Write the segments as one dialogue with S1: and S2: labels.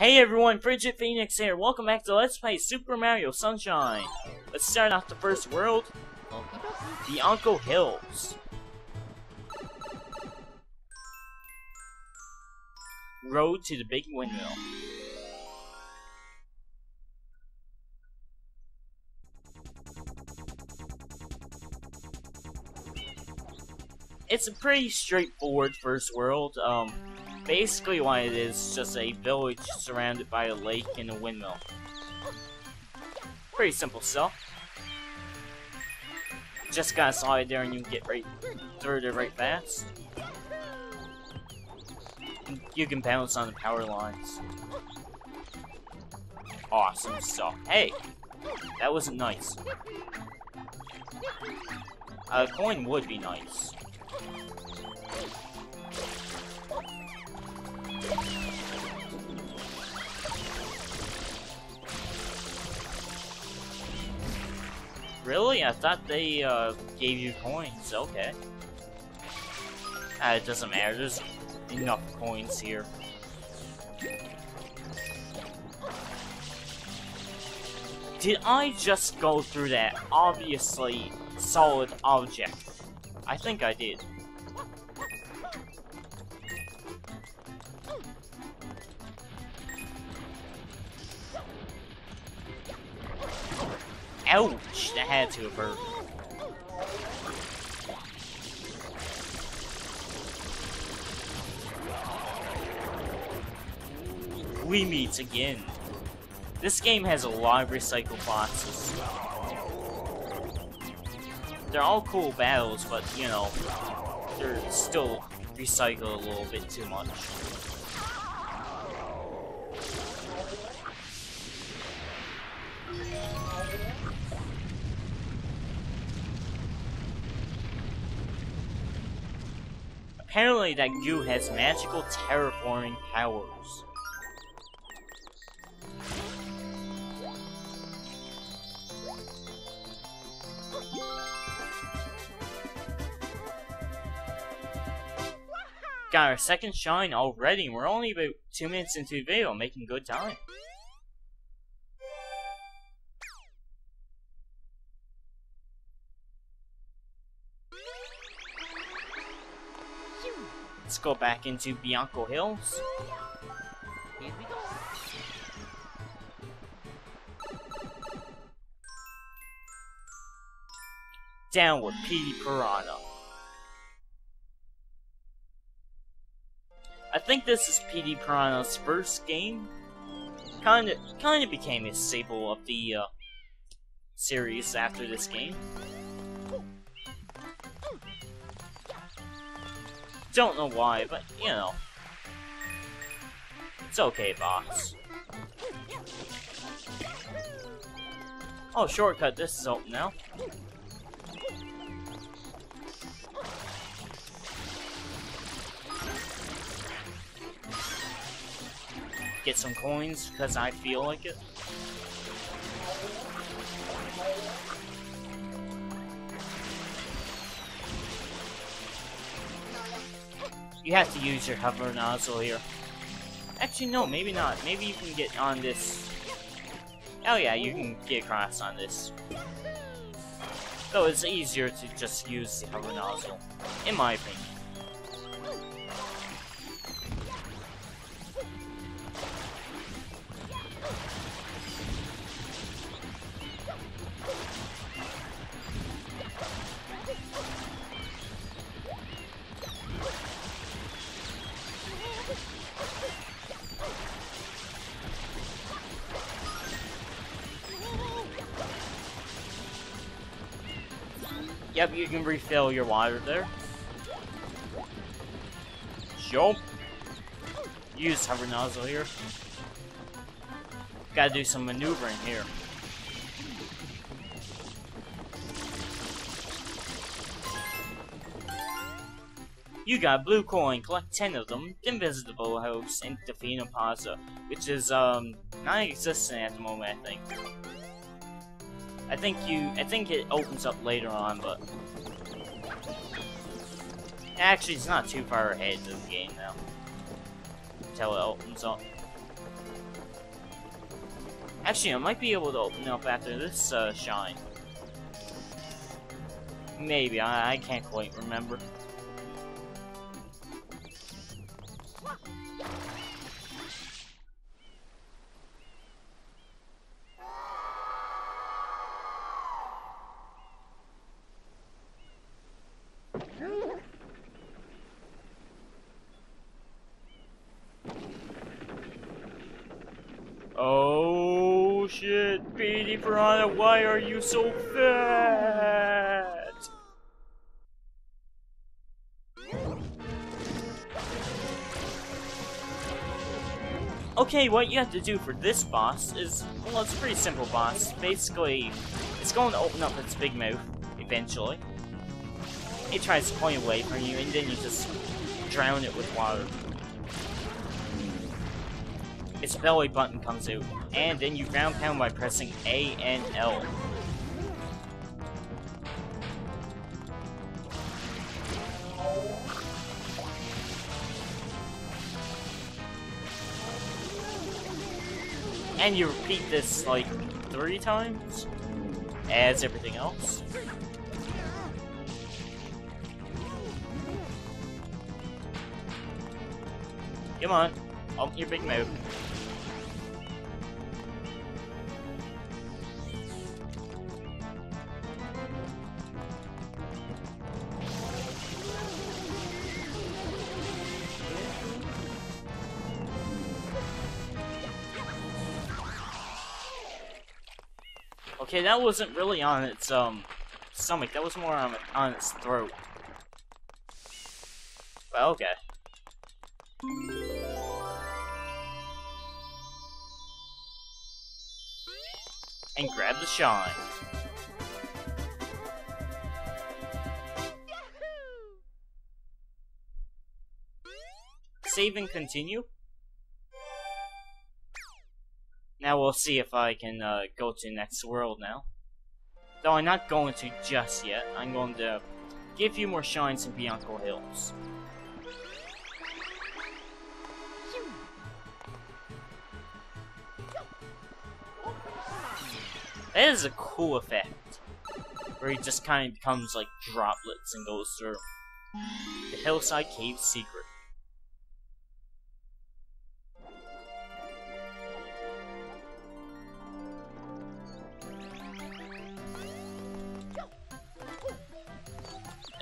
S1: Hey everyone, Frigid Phoenix here. Welcome back to Let's Play Super Mario Sunshine. Let's start off the first world, the Bianco Hills. Road to the Big Windmill. It's a pretty straightforward first world. Um, basically what it is just a village surrounded by a lake and a windmill. Pretty simple stuff. Just gotta slide there and you can get right through there right fast. You can bounce on the power lines. Awesome stuff. Hey! That wasn't nice. A coin would be nice. Really? I thought they uh, gave you coins. Okay. Uh, it doesn't matter. There's enough coins here. Did I just go through that obviously solid object? I think I did. That had to have hurt. We meet again. This game has a lot of recycled boxes. They're all cool battles, but, you know, they're still recycled a little bit too much. Apparently that goo has magical terraforming powers. Got our second shine already, we're only about two minutes into the video, making good time. Go back into Bianco Hills. Here we go. Down with Petey Piranha. I think this is Petey Piranha's first game. Kinda, kinda became a staple of the uh, series after this game. Don't know why, but, you know. It's okay, boss. Oh, shortcut, this is open now. Get some coins, because I feel like it. You have to use your hover nozzle here. Actually, no, maybe not. Maybe you can get on this. Oh yeah, you can get across on this. Though it's easier to just use the hover nozzle, in my opinion. Yep, you can refill your water there. Jump. Use hover nozzle here. Gotta do some maneuvering here. You got blue coin, collect 10 of them, then visit the house in Delfino Plaza, which is, um, non-existent at the moment, I think. I think you, I think it opens up later on, but... Actually, it's not too far ahead of the game now. Until it opens up. Actually, I might be able to open up after this uh, shine. Maybe, I, I can't quite remember. So fat? Okay, what you have to do for this boss is, well, it's a pretty simple boss. Basically, it's going to open up its big mouth, eventually. It tries to point away from you, and then you just drown it with water its belly button comes out, and then you ground pound by pressing A and L. And you repeat this like three times, as everything else. Come on, open your big mouth. Okay, that wasn't really on its um stomach. That was more on on its throat. Well, okay. And grab the shine. Save and continue. Now we'll see if I can uh, go to next world now. Though I'm not going to just yet. I'm going to give you more shines in Bianco Hills. That is a cool effect. Where he just kind of becomes like droplets and goes through. The Hillside Cave Secret.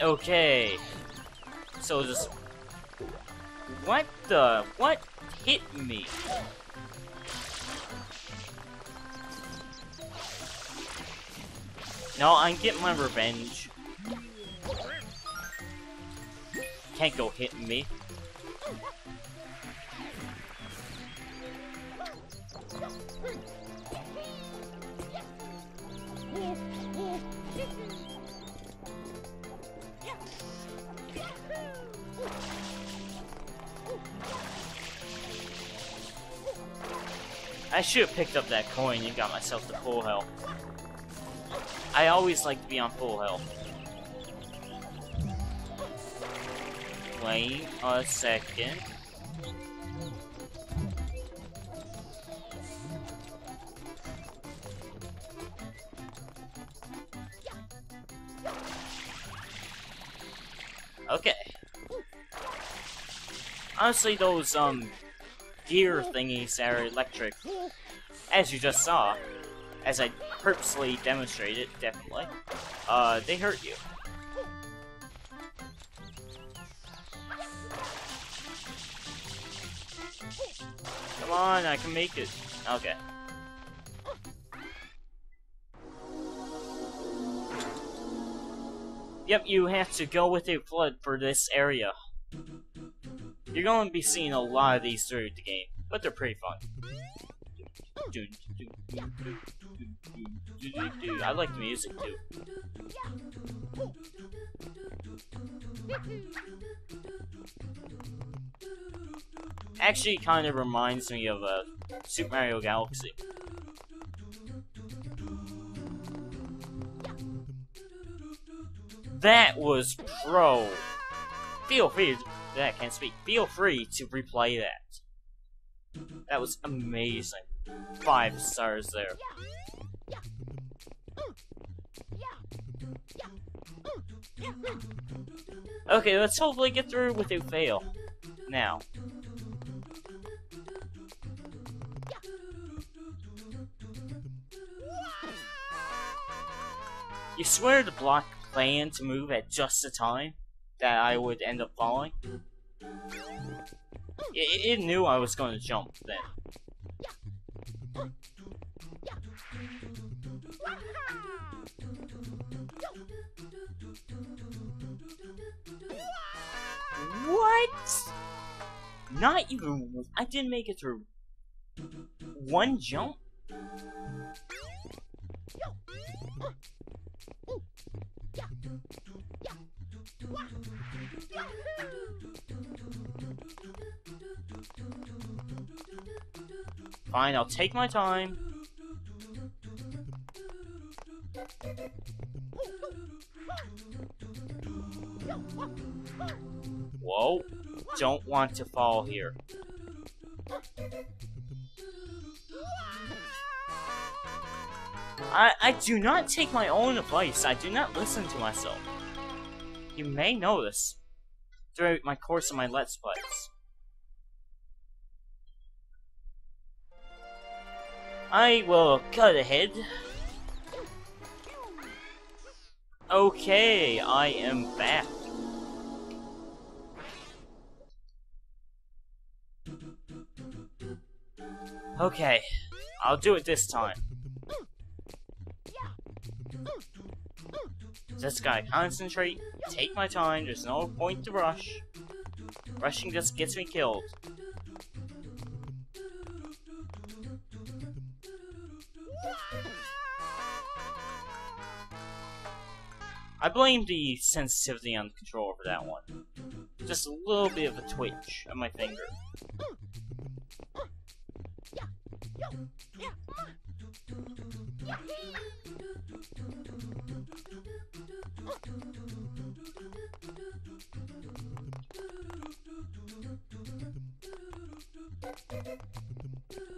S1: Okay. So just... What the... What hit me? No, I'm getting my revenge. Can't go hitting me. I should have picked up that coin and got myself to full health. I always like to be on full health. Wait a second. Okay. Honestly, those, um, gear thingies are electric. As you just saw, as I purposely demonstrated, definitely, uh, they hurt you. Come on, I can make it. Okay. Yep, you have to go with a FLUDD for this area. You're going to be seeing a lot of these through the game, but they're pretty fun. I like the music too. Actually, kind of reminds me of uh, Super Mario Galaxy. That was pro. Feel free that can't speak. Feel free to replay that. That was amazing. five stars there. Okay, let's hopefully get through without fail. Now. You swear the block planned to move at just the time that I would end up falling? It, it knew I was going to jump then. What? Not even. I didn't make it through one jump? Fine, I'll take my time. Whoa. Don't want to fall here. I, I do not take my own advice. I do not listen to myself. You may notice throughout my course of my Let's Plays. I will cut ahead. Okay, I am back. Okay, I'll do it this time. Just gotta concentrate, take my time, there's no point to rush. Rushing just gets me killed. Blame the sensitivity on the controller for that one. Just a little bit of a twitch of my finger.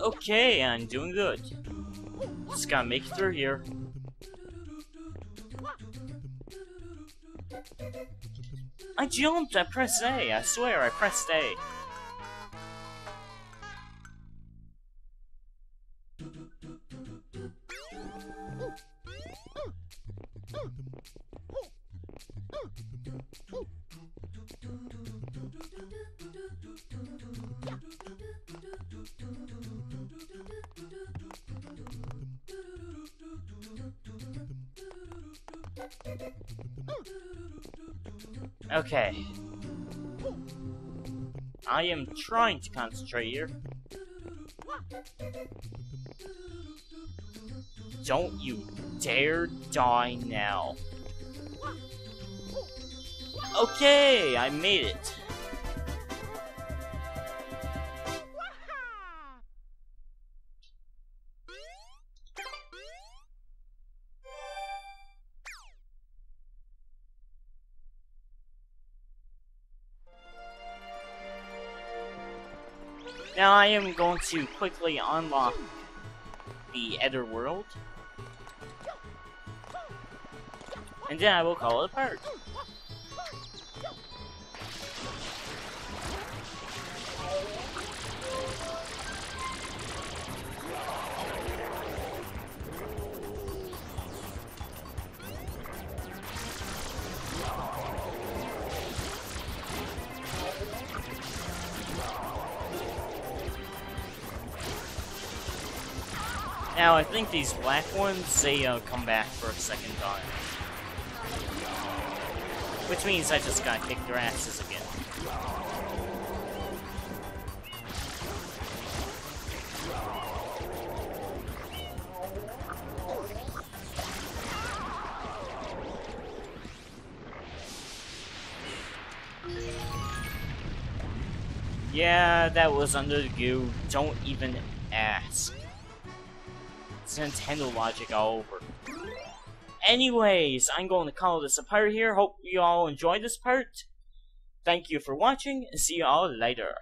S1: Okay, I'm doing good. Just gotta make it through here. I jumped! I pressed A! I swear, I pressed A. Okay. I am trying to concentrate here. Don't you dare die now. Okay, I made it. Now I am going to quickly unlock the Ether World. And then I will call it a part. Now, I think these black ones, they uh, come back for a second time. Which means I just gotta kick their asses again. Yeah, that was under the goo. Don't even ask. Nintendo logic all over. Anyways, I'm going to call this a part here. Hope you all enjoyed this part. Thank you for watching, and see you all later.